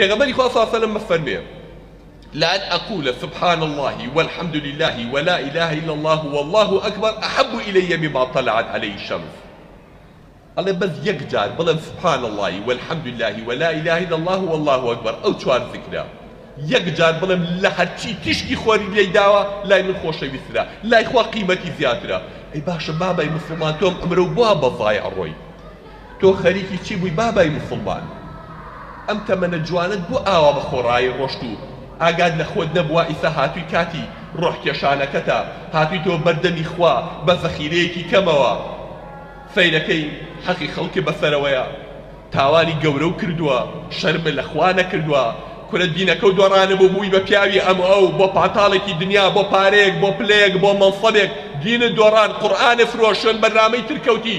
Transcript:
پێغەمبەری خوا صلی اللە بە فەرمێ لان اقول سبحان الله والحمد لله ولا اله الا الله والله اکبر احب الی مما طلعت علیه الشمس ئەڵێ بەس یەک جار بڵێم سبحان الله والحمد لله ولا اله الا الله والله اکبر ئەو چوار ذکرە یەک جار بڵێم لە هەرچی تیشکی خۆری لێی داوە لای من خۆشەویسترا لای خوا قیمەتی زیاترە ئەی باشە بابای مسلمان تۆم ئەمرە و بوا بەزای ئەڕۆی تۆ خەریکی چی بووی بابای موسڵمان؟ ئەم تەمەنە جوانەت بۆ ئاوا بە خۆڕایی ڕۆشت و ئاگات لە خۆت نەبووە ئیستا هاتووی کاتی ڕۆحکێشانەکەتە هاتوویتەوە بەر دەمی خوا بە زەخیرەیەکی کەمەوە سەیرەکەی حەقی خەڵکی بە سەرەوەیە تاوانی گەورەو کردووە شەرمە لە خوا نەکردووە کورە دینەکەو دۆڕانبوو بووی بە پیاوی ئەم ئەو بۆ پاتاڵێکی دنیا بۆ پارەیەک بۆ پلەیەک بۆ مەنسەبێک دینت دۆڕان قورئانت فرۆشت بەرنامەی تر کەوتی